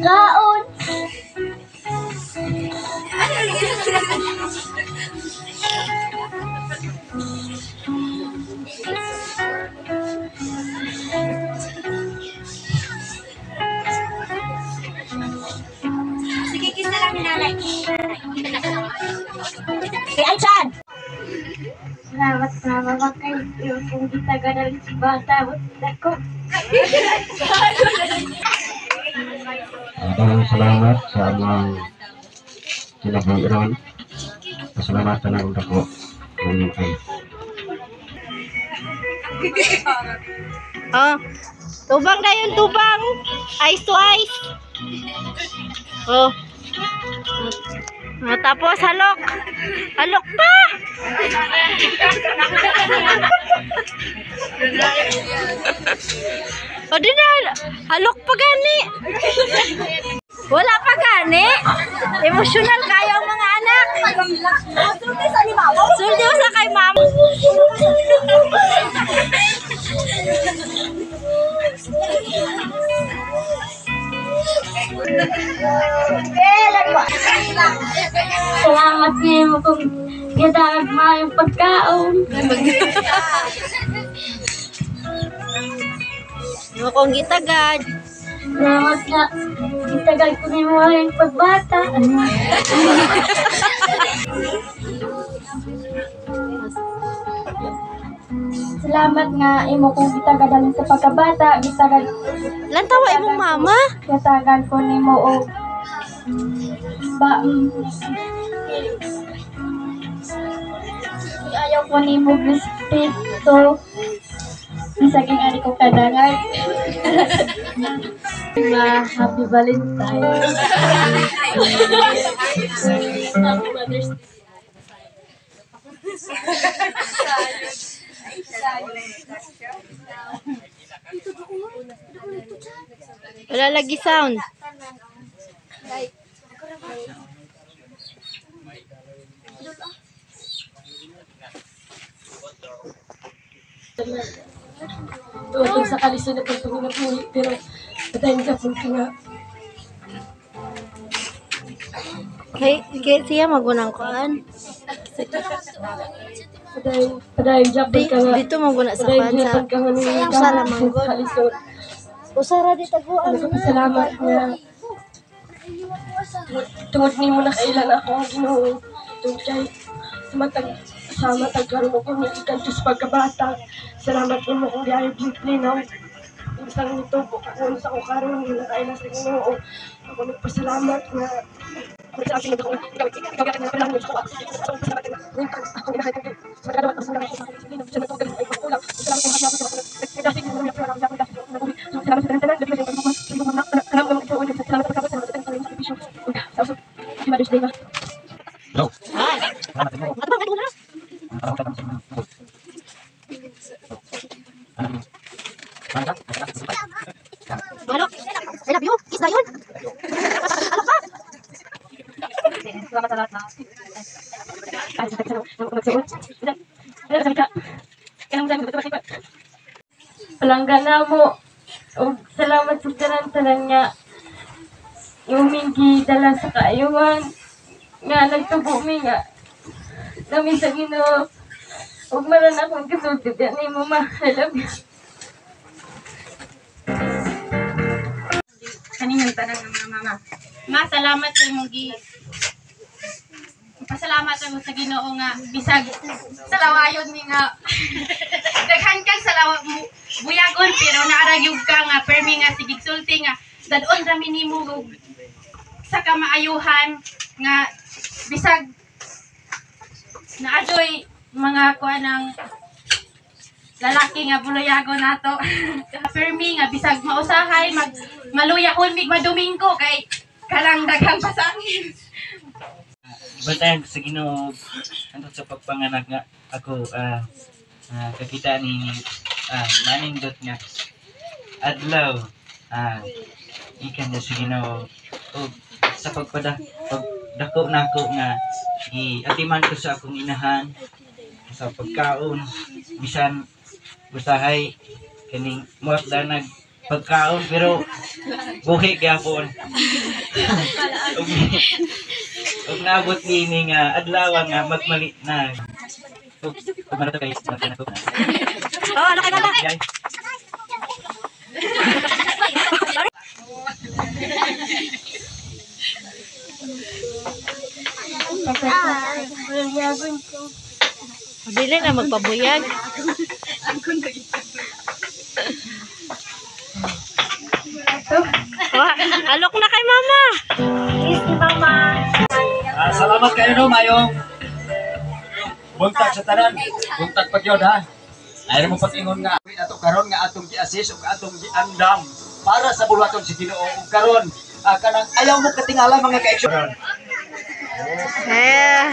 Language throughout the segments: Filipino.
Kaon. Sige, kiss na lang ni nanay. Kay Aichan! Salamat na mga kayo kung di tagadalit si bata. What's that ko? Maraming salamat sa among kinabuhiron. Pasalamatan ang dako. Amen. Oh. Tubang na yun, tubang. Ice to ice. Oh. Ah, tapos halok. Halok pa. o di na, halok pa gani. Wala pa gani. Emotional kayo ang mga anak. Sulti sa kay mama. Salamat niyo mo kung gitagag mo yung pagkaon. Mo kong gitagad. Salamat nga, gitagag ko ni mo yung pagbata. Salamat nga imo kung gitagadan sa pagkabata, gitagad Lantawa imong mama. gitagan ko nimo og ba ayaw ko nimo respeto Isaging ani ko kadangan. Nga happy Valentine. Happy Mother's Day. Wala lagi sound. Tuwag sa kalisod na pagpagin na puli, pero patayin ka po nga. Kay, kay siya magunang kuan. Patayin job Di, ka nga. dito maguna sa kuan sa sa lamang sa kalisod. Usara di taguan. Salamat nga. Tungod ni mo na kailan ako. Tungod kay matag sa matag karon ko ni ikan sa pagkabata. Salamat mo kung diay linaw. Isang nito po ako sa ko karon ni nakailan sa ginoo. Ako nagpasalamat nga kung sa ating ako gawin ikaw gawin na lang ko ako salamat nga ako ginahayag ko sa kada ako sa mga sa akin sa mga galing ay pagkulang salamat nga ako sa kasi mo yung salamat sa salamat sa tanan dali sa mga sa mga salamat nga ko sa salamat sa salamat sa tanan sa bisyo sa sa Mother's Day nga Hello. Ah, Salamat mo. ato bang kadula? Ang tatang sa mga bukod. Ano? Ano ka? Ano? I love you. Kiss na yun. Ano pa? Salamat sa lahat na. Palanggana mo. O salamat sa tanan-tanan nga. Umingi dala sa kaayuhan. Nga nagtubo mi nga. Kami sa ginoo. Huwag maran akong kasulti. Yan ni mo ma. I love you. kaninyong tanan mama. Ma, salamat sa imong gi Pasalamat mo sa Ginoo nga bisag sa lawayon mi nga daghan kang sa lawa mu buyagon pero naaragyog ka nga permi nga sige sulti nga dadon ra mi nimo og sa kamaayuhan nga bisag naadoy mga kuan ng lalaki nga buluyago nato. Permi nga bisag mausahay mag maluyahon mig maduminggo kay kalang daghang pasangin. Batayan sa Ginoo. Ano sa pagpanganak nga? Ako ah ah, kakita ni ah manindot nga. Adlaw ah ikan na sa Ginoo. O sa pagpada pagdako nako nga giatiman ko sa akong inahan sa pagkaon. Bisan usahay kaning muat danag pagkaon pero buhi gyapon Pag naabot ni nga, adlaw nga, magmali na. Oh, kumara to guys, na. Oo, oh, ano kayo na? Guys. Mabili na magpabuyag. oh, alok na kay mama. Salamat kayo no, mayong buntag sa tanan. Buntag pag yun, ha. Ayaw mo patingon nga. Ato karon nga atong gi-assist ug atong gi-andam para sa bulaton si Ginoo ug karon ah, kanang ayaw mo katingala mga ka-action. Eh.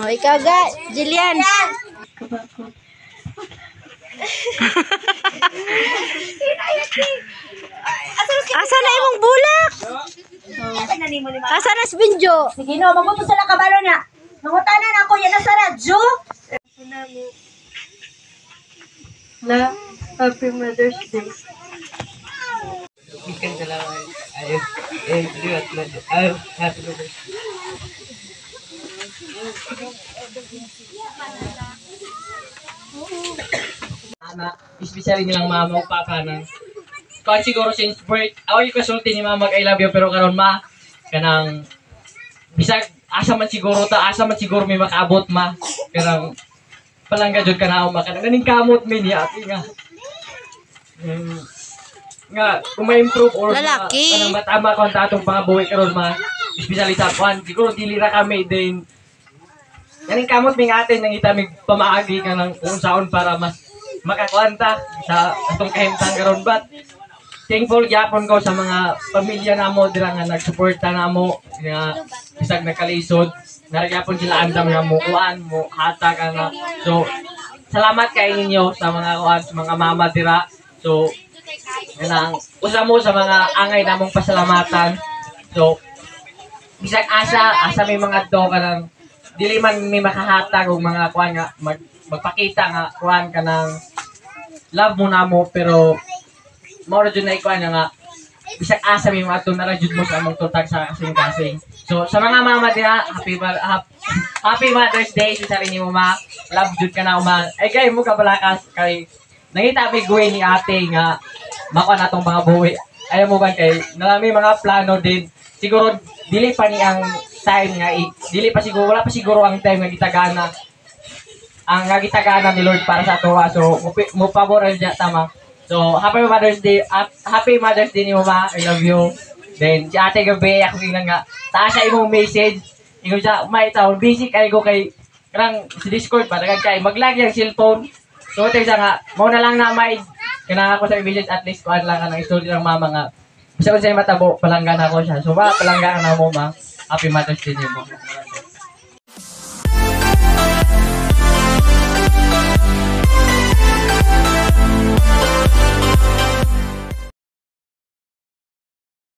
oh, ikaw ga, Jillian. Asa na imong bulak? Asa na si Binjo? Sige no, magusto sa kabalo na. Nangutanan ako yan na sa radyo. Na Happy Mother's Day. Ikan dalawa. Ayun. Eh, liwat na. Ayun. Happy birthday. Ana, especially nilang mama o papa na. Kahit siguro since birth, ako yung kasulti ni mama I love you pero karon ma kanang bisag asa man siguro ta asa man siguro may makaabot ma kanang palangga jud kana ma kanang ganing kamot mi ni ati nga Mm, nga kung ma-improve or Lalaki. Kanang matama ko ang tatong pangabuhi karon ma especially sa kwan siguro dili ra kami din Ganing kamot mi nga atin nang itamig pamaagi ka ng kung saon para mas makakwanta sa atong kahimtang karon bat thankful gyapon ko sa mga pamilya namo dira nga nagsuporta namo nga bisag nagkalisod naragyapon sila andam nga mo kuan mo hata ka nga. So salamat kay ninyo sa mga kuan sa mga mama dira. So kanang usa mo sa mga angay namong pasalamatan. So bisag asa asa may mga do kanang dili man may makahatag og mga kuan nga mag, magpakita nga kuan ka ng love mo na mo pero mao ra jud na ikuan nga bisag asa may mga na jud mo sa among tutag sa kasing kasing. So sa mga mama diha happy happy mother's day sa sarili mo ma. Love jud ka na uma ay kay mo ka balakas kay nangita mi guwi ni ate nga mako na tong mga buwi. Ayaw mo ba kay nalami mga plano din. Siguro dili pa ni ang time nga i- dili pa siguro wala pa siguro ang time nga gitagana ang nga gitagana ni Lord para sa tuwa so mo pabor niya tama. So happy mother's day hap- happy mother's day ni mama I love you. Then si ate gabi ako tingnan nga taas sa imong message. Ingon siya may taon busy kay ko kay karang si Discord pa dagag kay maglag yung cellphone. So ito siya nga mo na lang na may kana ako sa message at least kuan lang ka ng story ng mama nga. Bisa ko sa matabo palanggan ako siya. So ba palanggan na mo ma. Happy mother's day niyo mo